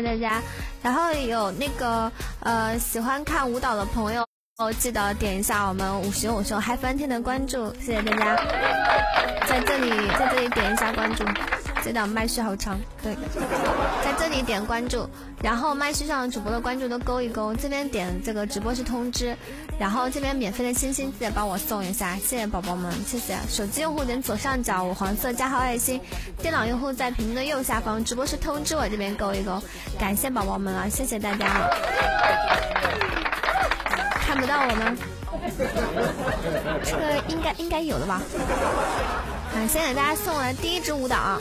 谢大家，然后有那个呃喜欢看舞蹈的朋友，记得点一下我们五十五秀嗨翻天的关注，谢谢大家，在这里在这里点一下关注。这档麦序好长，对，在里点关注，然后麦序上主播的关注都勾一勾，这边点这个直播室通知，然后这边免费的星星记得帮我送一下，谢谢宝宝们，谢谢。手机用户点左上角五黄色加号爱心，电脑用户在屏幕的右下方直播室通知我这边勾一勾，感谢宝宝们啊，谢谢大家。看不到我吗？这个应该应该有的吧。好，先给大家送来第一支舞蹈。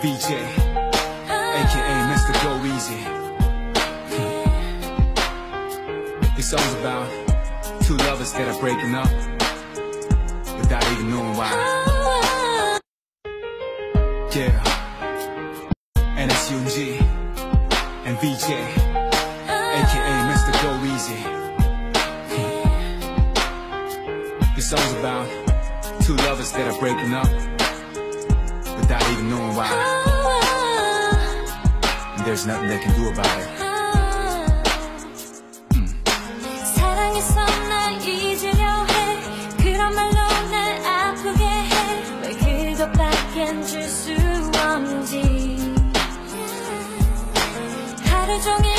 VJ, aka Mr. Go Easy. this song's about two lovers that are breaking up without even knowing why. Yeah, and it's UNG and VJ, aka Mr. Go Easy. this song's about two lovers that are breaking up. There's nothing they can do about it 줄수 없는지 하루 종일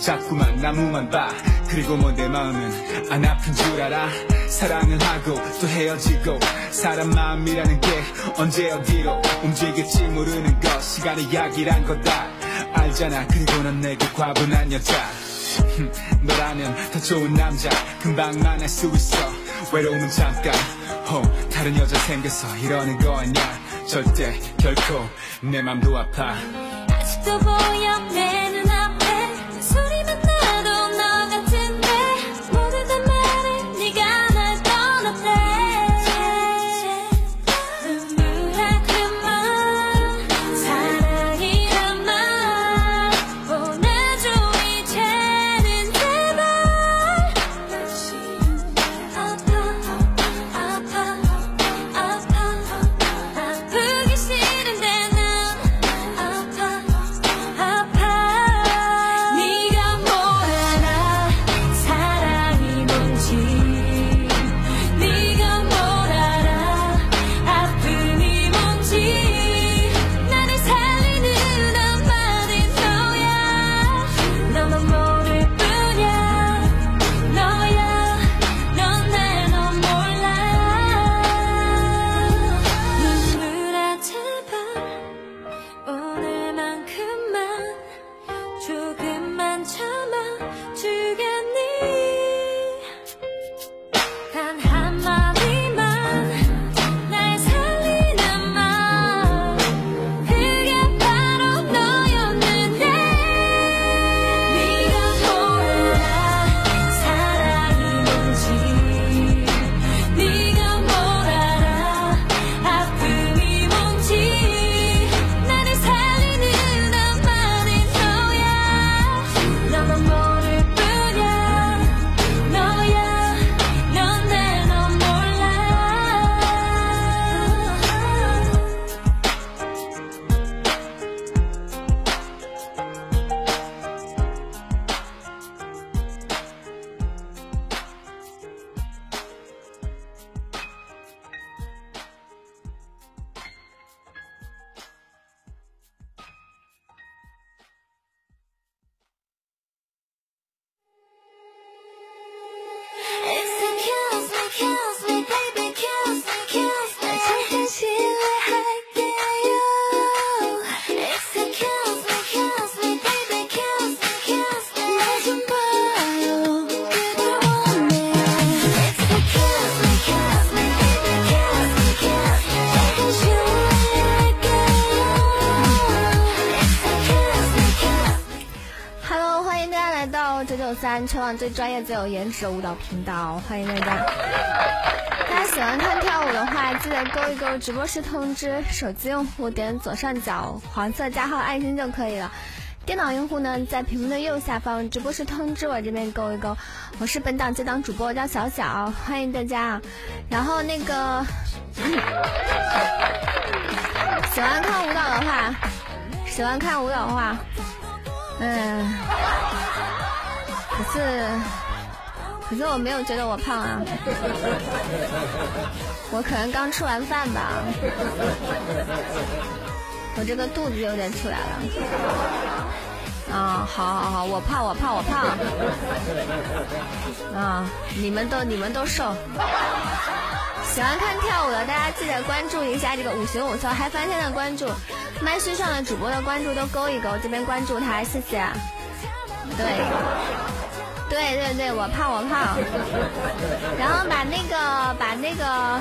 자꾸만 나무만 봐. 그리고 뭐 내 마음은 안 아픈 줄 알아. 사랑을 하고 또 헤어지고 사람 마음이라는 게 언제 어디로 움직일지 모르는 것. 시간의 약이란 거다. 알잖아. 그리고 넌 내게 과분한 여자. 너라면 더 좋은 남자. 금방 만날 수 있어. 외로움은 잠깐 호 다른 여자 생겨서 이러는 거 아니야. 절대 결코 내 맘도 아파. 아직도 보여 내 全网最专业、最有颜值的舞蹈频道，欢迎大家。大家喜欢看跳舞的话，记得勾一勾直播室通知，手机用户点左上角黄色加号爱心就可以了。电脑用户呢，在屏幕的右下方直播室通知我这边勾一勾。我是本档接档主播，我叫小小，欢迎大家。然后那个喜欢看舞蹈的话，喜欢看舞蹈的话，嗯，可是可是我没有觉得我胖啊，我可能刚吃完饭吧，我这个肚子有点出来了。啊，好好好，我胖我胖我胖，啊，你们都你们都瘦。喜欢看跳舞的，大家记得关注一下这个五行五色嗨翻天的关注，麦序上的主播的关注都勾一勾，这边关注他，谢谢。对，对对对，我胖我胖，然后把那个把那个。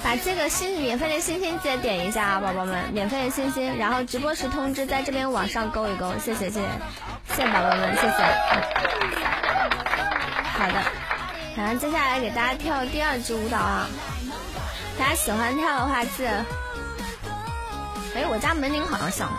把这个星免费的星星记得点一下啊，宝宝们，免费的星星，然后直播时通知在这边往上勾一勾，谢谢谢谢，谢谢宝宝们，谢谢。好的，然后接下来给大家跳第二支舞蹈啊，大家喜欢跳的话记得，哎，我家门铃好像响了。